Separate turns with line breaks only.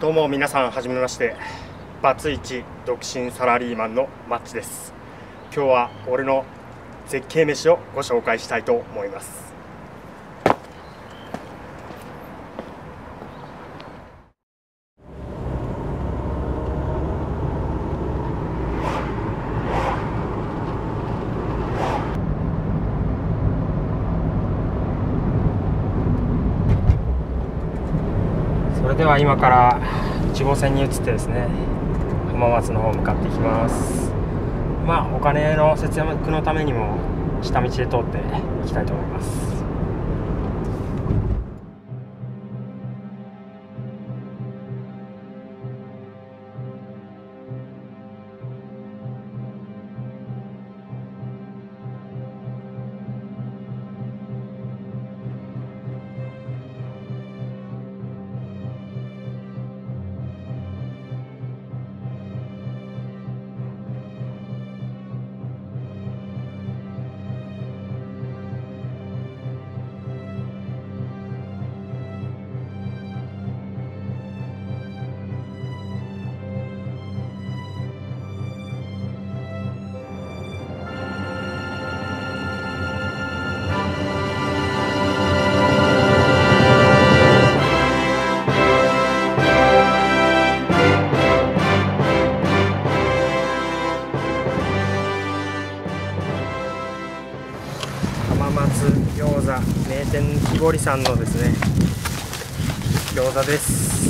どうも皆さんはじめまして。バツイチ独身サラリーマンのマッチです。今日は俺の絶景飯をご紹介したいと思います。は今から1号線に移ってですね浜松の方向かっていきます。まあお金の節約のためにも下道で通っていきたいと思います。ゴリさんのですね餃子です。